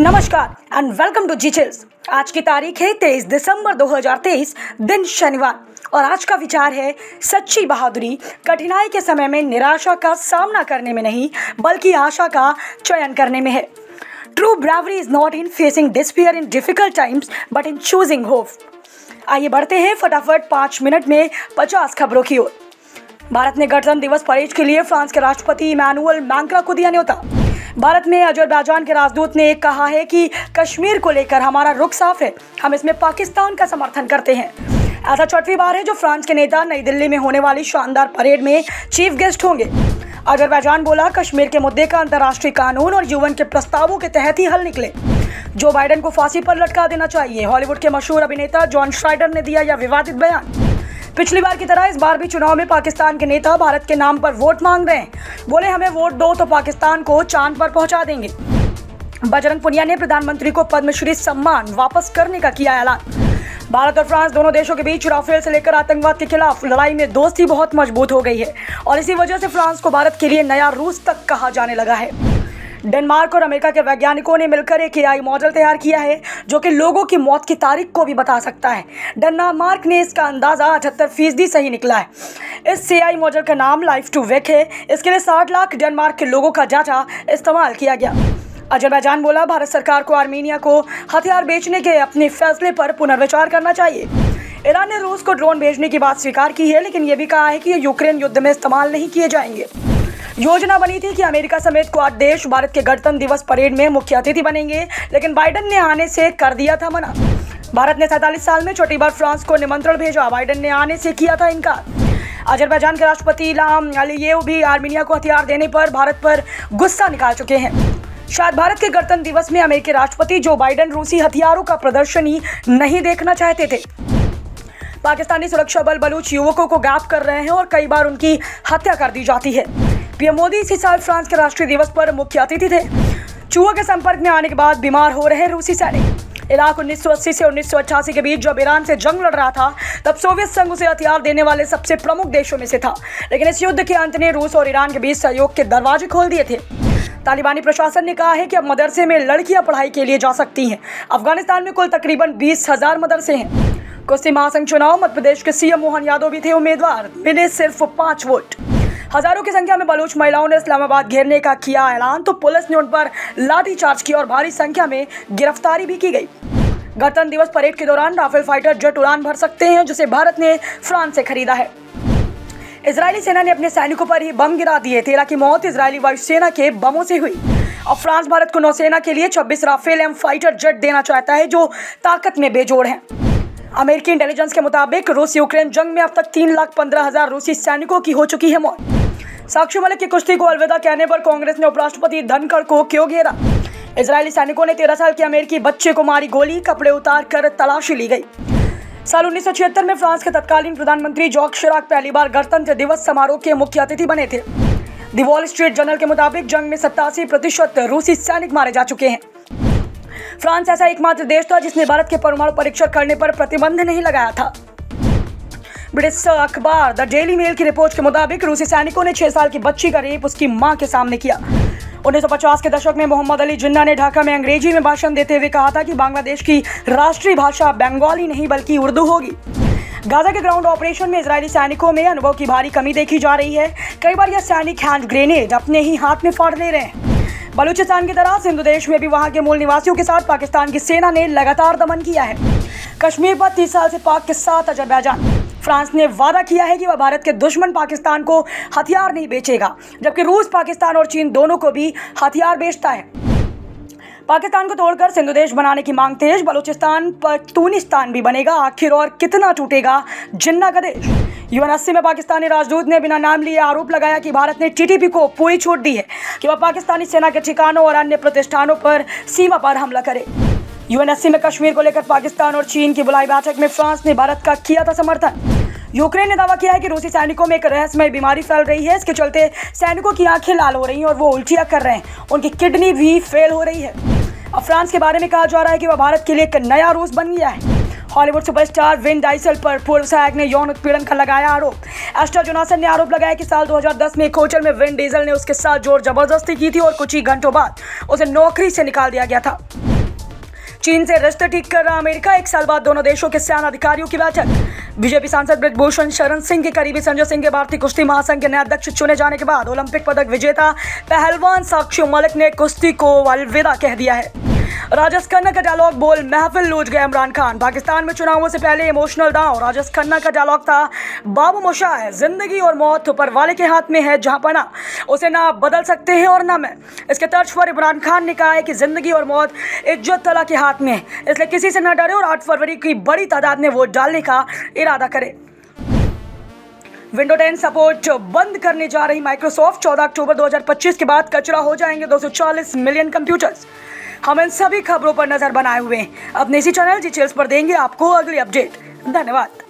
नमस्कार and welcome to जी चिल्स आज की तारीख है 23 दिसंबर 2023 दिन शनिवार। और आज का विचार है सच्ची बहादुरी, कठिनाई के समय में निराशा का सामना करने में नहीं, बल्कि आशा का चयन करने में है। True bravery is not in facing despair in difficult times but in choosing hope आइए बढ़ते हैं फटाफट पाँच मिनट में पचास खबरों की ओर। भारत ने गणतंत्र दिवस परेड के लिए फ्रांस के राष्ट्रपति इमानुअल मैंक्रा को दिया न्योता। भारत में अजरबैजान के राजदूत ने कहा है कि कश्मीर को लेकर हमारा रुख साफ़ है। हम इसमें पाकिस्तान का समर्थन करते हैं। ऐसा छठवीं बार है जो फ्रांस के नेता नई दिल्ली में होने वाली शानदार परेड में चीफ गेस्ट होंगे। अजरबैजान बोला, कश्मीर के मुद्दे का अंतर्राष्ट्रीय कानून और यूएन के प्रस्तावों के तहत ही हल निकले। जो बाइडेन को फांसी पर लटका देना चाहिए। हॉलीवुड के मशहूर अभिनेता जॉन श्राइडर ने दिया यह विवादित बयान। पिछली बार की तरह इस बार भी चुनाव में पाकिस्तान के नेता भारत के नाम पर वोट मांग रहे हैं। बोले, हमें वोट दो तो पाकिस्तान को चाँद पर पहुँचा देंगे। बजरंग पुनिया ने प्रधानमंत्री को पद्मश्री सम्मान वापस करने का किया ऐलान। भारत और फ्रांस दोनों देशों के बीच राफेल से लेकर आतंकवाद के खिलाफ लड़ाई में दोस्ती बहुत मज़बूत हो गई है और इसी वजह से फ्रांस को भारत के लिए नया रूस तक कहा जाने लगा है। डेनमार्क और अमेरिका के वैज्ञानिकों ने मिलकर एक एआई मॉडल तैयार किया है, जो कि लोगों की मौत की तारीख को भी बता सकता है। डेनमार्क ने इसका अंदाज़ा अठहत्तर फ़ीसदी सही निकला है। इस एआई मॉडल का नाम लाइफ टू वेक है। इसके लिए साठ लाख डेनमार्क के लोगों का डाटा इस्तेमाल किया गया। अजरबैजान बोला, भारत सरकार को आर्मीनिया को हथियार बेचने के अपने फैसले पर पुनर्विचार करना चाहिए। ईरान ने रूस को ड्रोन भेजने की बात स्वीकार की है, लेकिन यह भी कहा है कि ये यूक्रेन युद्ध में इस्तेमाल नहीं किए जाएँगे। योजना बनी थी कि अमेरिका समेत क्वाड देश भारत के गणतंत्र दिवस परेड में मुख्य अतिथि बनेंगे, लेकिन बाइडन ने आने से कर दिया था मना। भारत ने सैतालीस साल में छोटी बार फ्रांस को निमंत्रण भेजा, बाइडन ने आने से किया था इनकार। अजरबैजान के राष्ट्रपति इलाम अलीयेव भी आर्मीनिया को हथियार देने पर भारत पर गुस्सा निकाल चुके हैं। शायद भारत के गणतंत्र दिवस में अमेरिकी राष्ट्रपति जो बाइडन रूसी हथियारों का प्रदर्शनी नहीं देखना चाहते थे। पाकिस्तानी सुरक्षा बल बलूच युवकों को गैप कर रहे हैं और कई बार उनकी हत्या कर दी जाती है। पीएम मोदी इसी साल फ्रांस के राष्ट्रीय दिवस पर मुख्य अतिथि थे। चूहों के संपर्क में आने के बाद बीमार हो रहे रूसी सैनिक। इराक 1980 से 1988 के बीच जब ईरान से जंग लड़ रहा था, तब सोवियत संघ उसे हथियार देने वाले सबसे प्रमुख देशों में से था। लेकिन इस युद्ध के अंत ने रूस और ईरान के बीच सहयोग के दरवाजे खोल दिए थे। तालिबानी प्रशासन ने कहा है कि अब मदरसे में लड़कियाँ पढ़ाई के लिए जा सकती हैं। अफ़गानिस्तान में कुल तकरीबन बीस हज़ार मदरसे हैं। कुश्ती महासंघ चुनाव मध्य प्रदेश के सीएम मोहन यादव भी थे उम्मीदवार। मिले सिर्फ़ पाँच वोट। हज़ारों की संख्या में बलूच महिलाओं ने इस्लामाबाद घेरने का किया ऐलान तो पुलिस ने उन पर लाठीचार्ज किया और भारी संख्या में गिरफ्तारी भी की गई। गणतंत्र दिवस परेड के दौरान राफेल फाइटर जेट उड़ान भर सकते हैं, जिसे भारत ने फ्रांस से खरीदा है। इसराइली सेना ने अपने सैनिकों पर ही बम गिरा दिए, तेरह की मौत इसराइली वायुसेना के बमों से हुई। और फ्रांस भारत को नौसेना के लिए 26 राफेल एम फाइटर जेट देना चाहता है, जो ताकत में बेजोड़ है। अमेरिकी इंटेलिजेंस के मुताबिक रूस यूक्रेन जंग में अब तक तीन लाख पंद्रह हज़ार रूसी सैनिकों की हो चुकी है मौत। साक्षी मलिक की कुश्ती को अलविदा कहने पर कांग्रेस ने उपराष्ट्रपति धनखड़ को क्यों घेरा? इसराइली सैनिकों ने तेरह साल के अमेरिकी बच्चे को मारी गोली, कपड़े उतार कर तलाशी ली गई। साल उन्नीस में फ्रांस के तत्कालीन प्रधानमंत्री जॉक शिराक पहली बार गणतंत्र दिवस समारोह के मुख्य अतिथि बने थे। दी वॉल स्ट्रीट जर्नल के मुताबिक, जंग में सत्तासी प्रतिशत रूसी सैनिक मारे जा चुके हैं। फ्रांस ऐसा एकमात्र देश था जिसने भारत के परमाणु परीक्षण करने पर प्रतिबंध नहीं लगाया था। ब्रिटिश अखबार द डेली मेल की रिपोर्ट के मुताबिक रूसी सैनिकों ने छह साल की बच्ची का रेप उसकी माँ के सामने किया। 1950 के दशक में मोहम्मद अली जिन्ना ने ढाका में अंग्रेज़ी में भाषण देते हुए कहा था कि बांग्लादेश की राष्ट्रीय भाषा बंगाली नहीं, बल्कि उर्दू होगी। गाजा के ग्राउंड ऑपरेशन में इजरायली सैनिकों में अनुभव की भारी कमी देखी जा रही है। कई बार यह सैनिक हैंड ग्रेनेड अपने ही हाथ में फाड़ ले रहे हैं। बलूचिस्तान की तरह सिंधु देश में भी वहाँ के मूल निवासियों के साथ पाकिस्तान की सेना ने लगातार दमन किया है। कश्मीर पर तीस साल से पाक के साथ अजरबैजान। फ्रांस ने वादा किया है कि वह भारत के दुश्मन पाकिस्तान को हथियार नहीं बेचेगा, जबकि रूस, पाकिस्तान और चीन दोनों को भी हथियार बेचता है। पाकिस्तान को तोड़कर सिंधु देश बनाने की मांग तेज, बलूचिस्तान पख्तूनिस्तान भी बनेगा। आखिर और कितना टूटेगा, जिन्ना का देश। यूएन अस्सी में पाकिस्तानी राजदूत ने बिना नाम लिए आरोप लगाया कि भारत ने टीटीपी को पूरी छूट दी है, कि वह पाकिस्तानी सेना के ठिकानों और अन्य प्रतिष्ठानों पर सीमा पर हमला करे। यूएनएससी में कश्मीर को लेकर पाकिस्तान और चीन की बुलाई बैठक में फ्रांस ने भारत का किया था समर्थन। यूक्रेन ने दावा किया है कि रूसी सैनिकों में एक रहस्यमय बीमारी फैल रही है। इसके चलते सैनिकों की आँखें लाल हो रही हैं और वो उल्टियाँ कर रहे हैं। उनकी किडनी भी फेल हो रही है। अब फ्रांस के बारे में कहा जा रहा है कि वह भारत के लिए एक नया रूस बन गया है। हॉलीवुड सुपरस्टार विन डाइसल पर पूर्व सहायक ने यौन उत्पीड़न का लगाया आरोप। एस्टर जोनासन ने आरोप लगाया कि साल 2010 में एक होटल में विन डीजल ने उसके साथ ज़ोर ज़बरदस्ती की थी और कुछ ही घंटों बाद उसे नौकरी से निकाल दिया गया था। चीन से रिश्ते ठीक कर रहा अमेरिका। एक साल बाद दोनों देशों के सेना अधिकारियों की बैठक। बीजेपी सांसद ब्रजभूषण शरण सिंह के करीबी संजय सिंह के भारतीय कुश्ती महासंघ के नए अध्यक्ष चुने जाने के बाद ओलंपिक पदक विजेता पहलवान साक्षी मलिक ने कुश्ती को अलविदा कह दिया है। राजस खन्ना का डायलॉग बोल, महफिल लूट गए इमरान खान। पाकिस्तान में चुनावों से पहले इमोशनल दाव। राजस खन्ना का डायलॉग था, बाबू मोशाह ज़िंदगी और मौत ऊपर वाले के हाथ में है जहाँ पना उसे ना बदल सकते हैं और ना मैं। इसके तर्ज पर इमरान खान ने कहा है कि ज़िंदगी और मौत इज़्ज़त तला के हाथ में है। इसलिए किसी से न डरे और आठ फरवरी की बड़ी तादाद में वोट डालने का इरादा करे। विंडो 10 सपोर्ट बंद करने जा रही माइक्रोसॉफ्ट। 14 अक्टूबर 2025 के बाद कचरा हो जाएँगे 240 मिलियन कंप्यूटर्स हम इन सभी खबरों पर नज़र बनाए हुए हैं। अपने इसी चैनल डिटेल्स पर देंगे आपको अगली अपडेट। धन्यवाद।